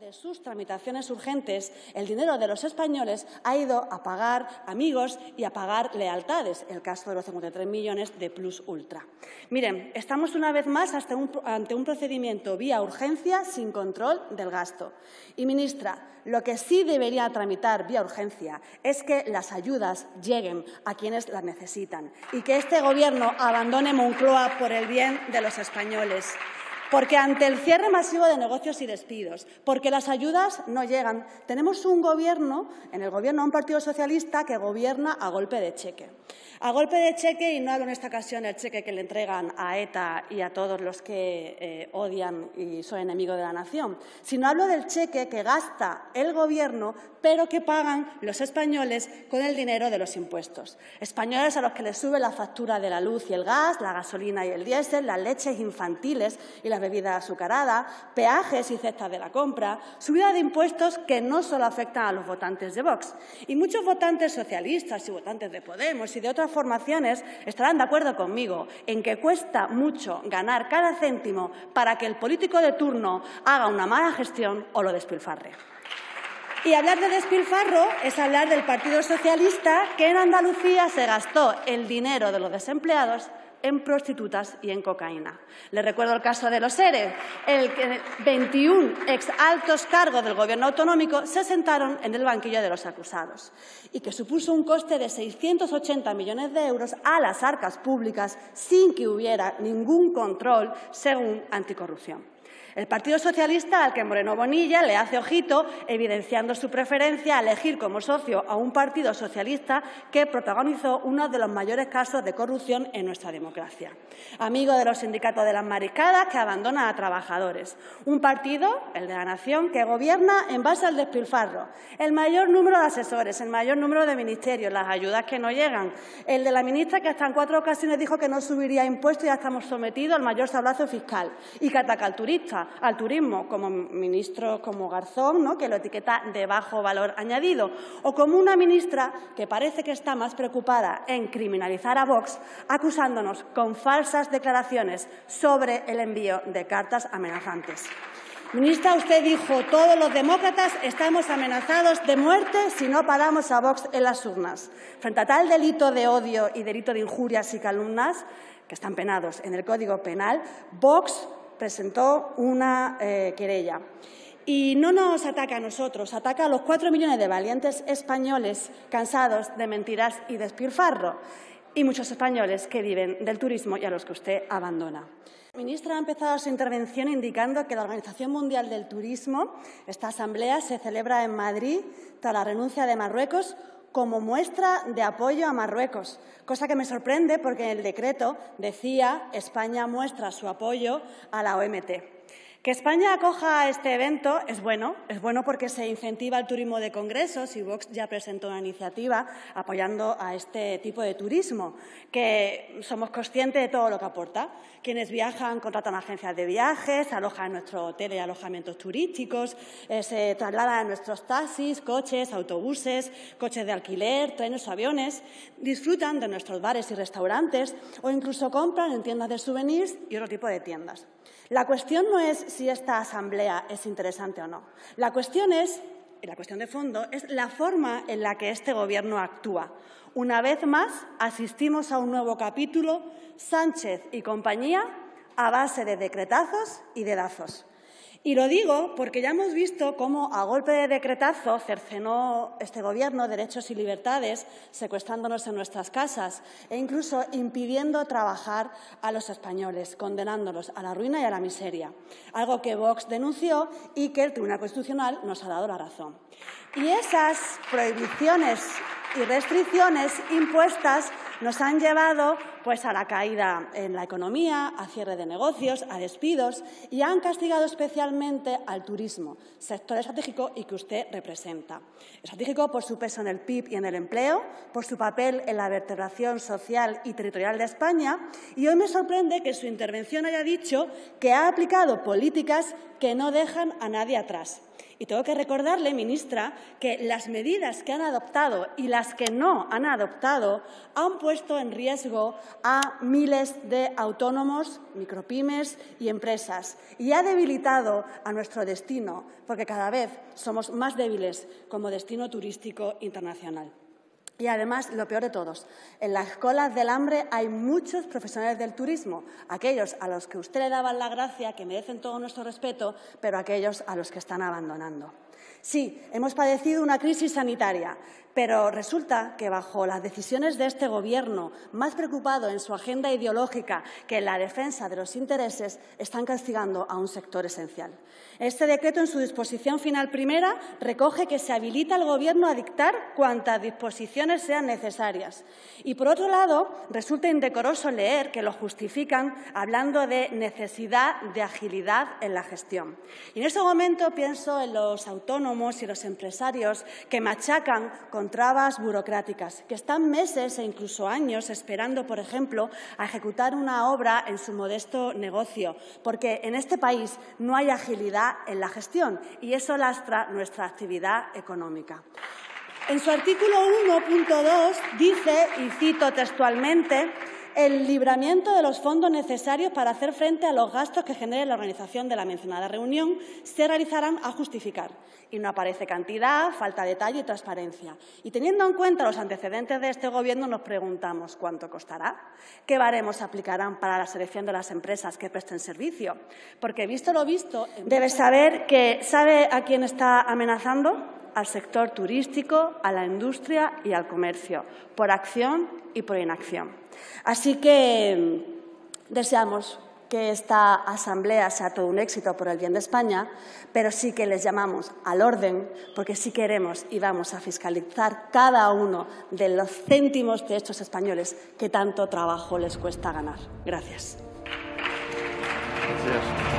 de sus tramitaciones urgentes, el dinero de los españoles ha ido a pagar amigos y a pagar lealtades, el caso de los 53 millones de Plus Ultra. Miren, estamos una vez más ante un procedimiento vía urgencia sin control del gasto. Y, ministra, lo que sí debería tramitar vía urgencia es que las ayudas lleguen a quienes las necesitan y que este Gobierno abandone Moncloa por el bien de los españoles porque ante el cierre masivo de negocios y despidos, porque las ayudas no llegan, tenemos un gobierno, en el gobierno un partido socialista que gobierna a golpe de cheque. A golpe de cheque, y no hablo en esta ocasión del cheque que le entregan a ETA y a todos los que eh, odian y son enemigos de la nación, sino hablo del cheque que gasta el Gobierno, pero que pagan los españoles con el dinero de los impuestos. Españoles a los que les sube la factura de la luz y el gas, la gasolina y el diésel, las leches infantiles y las bebidas azucaradas, peajes y cestas de la compra, subida de impuestos que no solo afectan a los votantes de Vox. Y muchos votantes socialistas y votantes de Podemos y de otras formaciones estarán de acuerdo conmigo en que cuesta mucho ganar cada céntimo para que el político de turno haga una mala gestión o lo despilfarre. Y hablar de despilfarro es hablar del Partido Socialista que en Andalucía se gastó el dinero de los desempleados en prostitutas y en cocaína. Le recuerdo el caso de los ERE, el que 21 ex altos cargos del Gobierno autonómico se sentaron en el banquillo de los acusados y que supuso un coste de 680 millones de euros a las arcas públicas sin que hubiera ningún control según Anticorrupción. El Partido Socialista, al que Moreno Bonilla le hace ojito, evidenciando su preferencia a elegir como socio a un partido socialista que protagonizó uno de los mayores casos de corrupción en nuestra democracia. Amigo de los sindicatos de las mariscadas que abandona a trabajadores. Un partido, el de la Nación, que gobierna en base al despilfarro. El mayor número de asesores, el mayor número de ministerios, las ayudas que no llegan. El de la ministra que hasta en cuatro ocasiones dijo que no subiría impuestos y ya estamos sometidos al mayor sablazo fiscal. Y que ataca al turista al turismo, como ministro como Garzón, ¿no? que lo etiqueta de bajo valor añadido, o como una ministra que parece que está más preocupada en criminalizar a Vox, acusándonos con falsas declaraciones sobre el envío de cartas amenazantes. Ministra, usted dijo, todos los demócratas estamos amenazados de muerte si no paramos a Vox en las urnas. Frente a tal delito de odio y delito de injurias y calumnias, que están penados en el Código Penal, Vox presentó una eh, querella. Y no nos ataca a nosotros, ataca a los cuatro millones de valientes españoles cansados de mentiras y despilfarro, y muchos españoles que viven del turismo y a los que usted abandona. La ministra ha empezado su intervención indicando que la Organización Mundial del Turismo, esta asamblea, se celebra en Madrid tras la renuncia de Marruecos como muestra de apoyo a Marruecos, cosa que me sorprende porque en el decreto decía España muestra su apoyo a la OMT. Que España acoja este evento es bueno, es bueno porque se incentiva el turismo de congresos y Vox ya presentó una iniciativa apoyando a este tipo de turismo, que somos conscientes de todo lo que aporta. Quienes viajan contratan agencias de viajes, alojan nuestros hoteles y alojamientos turísticos, eh, se trasladan a nuestros taxis, coches, autobuses, coches de alquiler, trenes o aviones, disfrutan de nuestros bares y restaurantes o incluso compran en tiendas de souvenirs y otro tipo de tiendas. La cuestión no es si esta asamblea es interesante o no. La cuestión es, y la cuestión de fondo, es la forma en la que este Gobierno actúa. Una vez más, asistimos a un nuevo capítulo, Sánchez y compañía, a base de decretazos y dedazos. Y lo digo porque ya hemos visto cómo a golpe de decretazo cercenó este Gobierno derechos y libertades, secuestrándonos en nuestras casas e incluso impidiendo trabajar a los españoles, condenándolos a la ruina y a la miseria, algo que Vox denunció y que el Tribunal Constitucional nos ha dado la razón. Y esas prohibiciones y restricciones impuestas nos han llevado pues, a la caída en la economía, a cierre de negocios, a despidos y han castigado especialmente al turismo, sector estratégico y que usted representa. Estratégico por su peso en el PIB y en el empleo, por su papel en la vertebración social y territorial de España y hoy me sorprende que su intervención haya dicho que ha aplicado políticas que no dejan a nadie atrás. Y tengo que recordarle, ministra, que las medidas que han adoptado y las que no han adoptado han puesto en riesgo a miles de autónomos, micropymes y empresas y ha debilitado a nuestro destino porque cada vez somos más débiles como destino turístico internacional. Y además, lo peor de todos, en las colas del hambre hay muchos profesionales del turismo, aquellos a los que usted le daba la gracia, que merecen todo nuestro respeto, pero aquellos a los que están abandonando. Sí, hemos padecido una crisis sanitaria, pero resulta que bajo las decisiones de este Gobierno, más preocupado en su agenda ideológica que en la defensa de los intereses, están castigando a un sector esencial. Este decreto, en su disposición final primera, recoge que se habilita al Gobierno a dictar cuantas disposiciones sean necesarias. Y, por otro lado, resulta indecoroso leer que lo justifican hablando de necesidad de agilidad en la gestión. Y en ese momento pienso en los autónomos y los empresarios que machacan con trabas burocráticas, que están meses e incluso años esperando, por ejemplo, a ejecutar una obra en su modesto negocio, porque en este país no hay agilidad en la gestión y eso lastra nuestra actividad económica. En su artículo 1.2 dice, y cito textualmente, el libramiento de los fondos necesarios para hacer frente a los gastos que genere la organización de la mencionada reunión se realizarán a justificar. Y no aparece cantidad, falta detalle y transparencia. Y teniendo en cuenta los antecedentes de este Gobierno, nos preguntamos cuánto costará, qué baremos aplicarán para la selección de las empresas que presten servicio. Porque, visto lo visto, debe saber que sabe a quién está amenazando al sector turístico, a la industria y al comercio, por acción y por inacción. Así que mm, deseamos que esta asamblea sea todo un éxito por el bien de España, pero sí que les llamamos al orden porque sí queremos y vamos a fiscalizar cada uno de los céntimos de estos españoles que tanto trabajo les cuesta ganar. Gracias. Gracias.